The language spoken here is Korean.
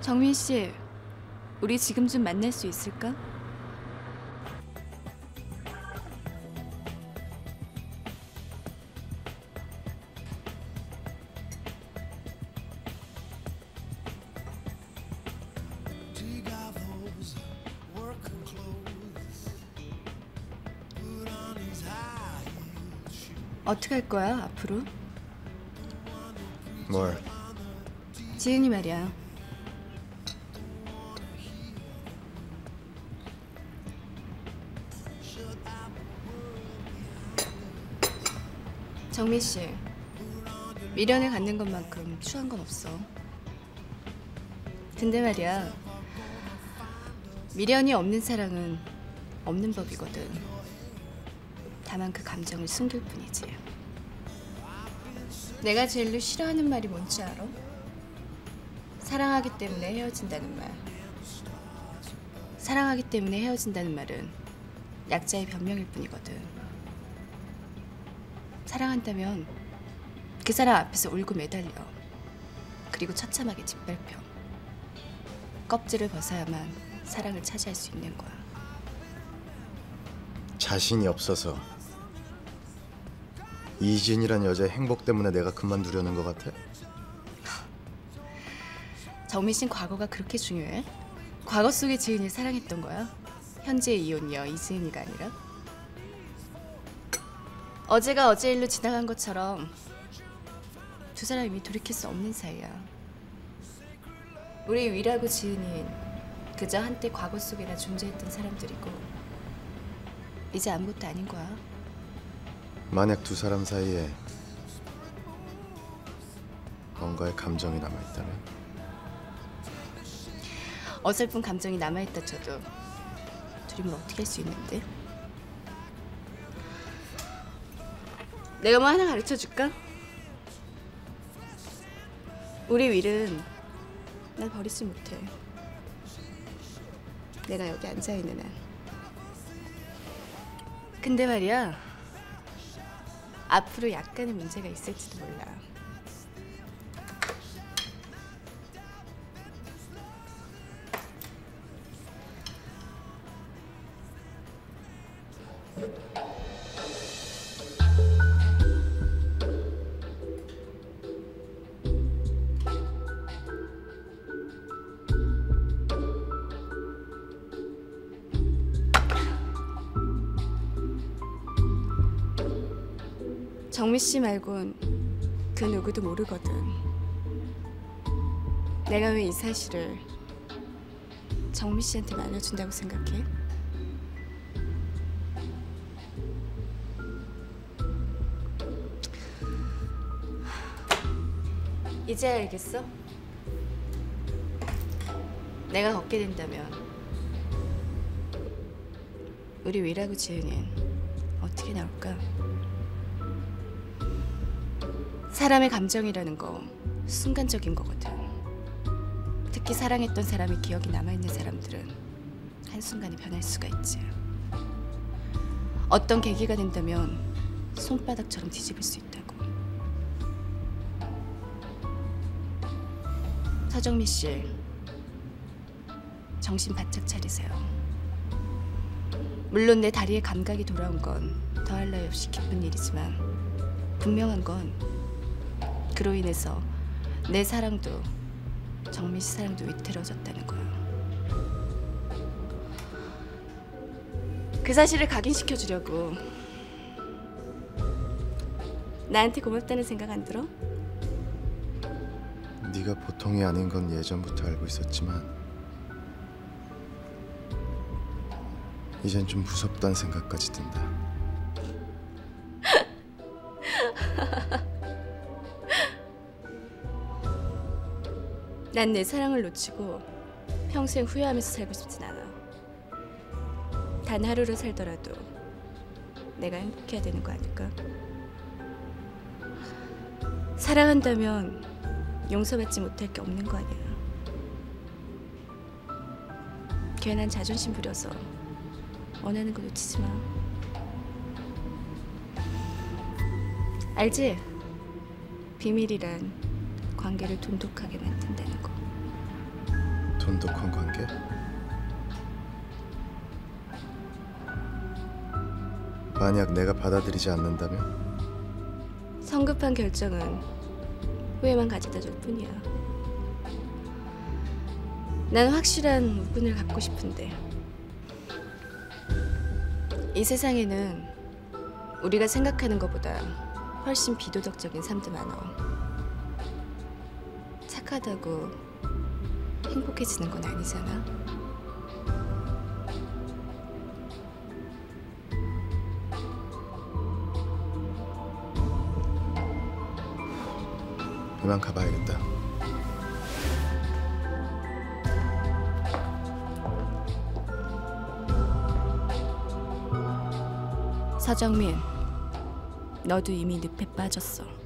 정민 씨, 우리 지금 좀 만날 수 있을까? 어떻게 할 거야 앞으로? 뭘? 지은이 말이야. 정민 씨, 미련을 갖는 것만큼 추한 건 없어. 근데 말이야, 미련이 없는 사랑은 없는 법이거든. 다만 그 감정을 숨길 뿐이지. 내가 제일로 싫어하는 말이 뭔지 알아? 사랑하기 때문에 헤어진다는 말. 사랑하기 때문에 헤어진다는 말은 약자의 변명일 뿐이거든. 사랑한다면 그 사람 앞에서 울고 매달려. 그리고 처참하게 짓밟혀. 껍질을 벗어야만 사랑을 차지할 수 있는 거야. 자신이 없어서 이진이란 여자의 행복 때문에 내가 그만두려는 것 같아? 정민 씨는 과거가 그렇게 중요해? 과거 속에 지은이를 사랑했던 거야? 현재의 이혼녀 이지은이가 아니라? 어제가 어제 일로 지나간 것처럼 두 사람이 이미 돌이킬 수 없는 사이야. 우리 위라고 지은이는 그저 한때 과거 속에나 존재했던 사람들이고 이제 아무것도 아닌 거야. 만약 두 사람 사이에 뭔가의 감정이 남아있다면 어설픈 감정이 남아있다 쳐도 둘이 뭘 어떻게 할 수 있는데? 내가 뭐 하나 가르쳐 줄까? 우리 윌은 날 버리지 못해. 내가 여기 앉아 있는 한. 근데 말이야, 앞으로 약간의 문제가 있을지도 몰라. 정미 씨 말곤 그 누구도 모르거든. 내가 왜 이 사실을 정미 씨한테 알려준다고 생각해? 이제 알겠어? 내가 걷게 된다면 우리 위라고 지은이는 어떻게 나올까? 사람의 감정이라는 거 순간적인 거거든. 특히 사랑했던 사람이 기억이 남아있는 사람들은 한순간에 변할 수가 있지. 어떤 계기가 된다면 손바닥처럼 뒤집을 수 있다고. 서정미 씨, 정신 바짝 차리세요. 물론 내 다리에 감각이 돌아온 건 더할 나위 없이 기쁜 일이지만 분명한 건 그로 인해서 내 사랑도 정민 씨 사랑도 위태로워졌다는 거야. 그 사실을 각인시켜 주려고 나한테 고맙다는 생각 안 들어? 네가 보통이 아닌 건 예전부터 알고 있었지만 이젠 좀 무섭다는 생각까지 든다. 난 내 사랑을 놓치고 평생 후회하면서 살고 싶진 않아. 단 하루를 살더라도 내가 행복해야 되는 거 아닐까? 사랑한다면 용서받지 못할 게 없는 거 아니야. 괜한 자존심 부려서 원하는 거 놓치지 마. 알지? 비밀이란 관계를 돈독하게 만든다는 거. 돈독한 관계? 만약 내가 받아들이지 않는다면 성급한 결정은 후회만 가져다 줄 뿐이야. 난 확실한 우군을 갖고 싶은데 이 세상에는 우리가 생각하는 것보다 훨씬 비도덕적인 삶도 많아. 착하다고 행복해지는 건 아니잖아. 이만 가봐야겠다. 서정민, 너도 이미 늪에 빠졌어.